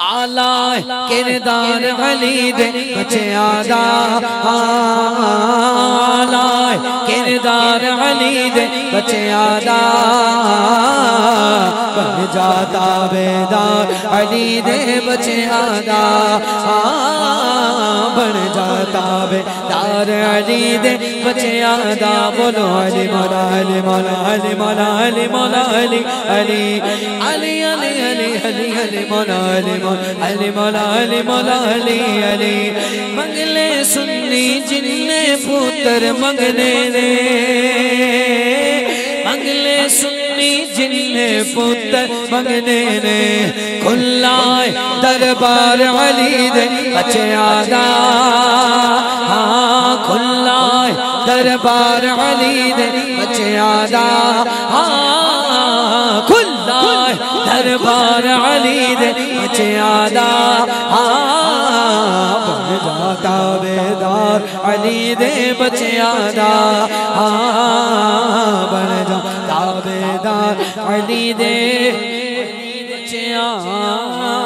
आला किरदार अली दे बचे आदा। आला किरदार अली दे बचे आदा। बन जाता बेदार अली दे बच्चिया दा बन जाता बेदार अली दे बच्चिया दा बोलो अली मौला अली मौला अली मौला अली मौला, अली अली अली अली अली अली अली मौला अली मौला अली मौला अली मौला, अली अली। मंगले सुन्नी जिन्ने पुत्र मंगने ने मंगले सुन्नी जिन्ने पुत्र मंगने ने खुल्लाए दरबार अली दे बच्चे आदा दरबार अली दे हाँ खुल्लाए दरबार अली दे हाँ जाता बेदार अली दे बच्चे आदा। हाँ बन जाता बेदार अली दे आदा।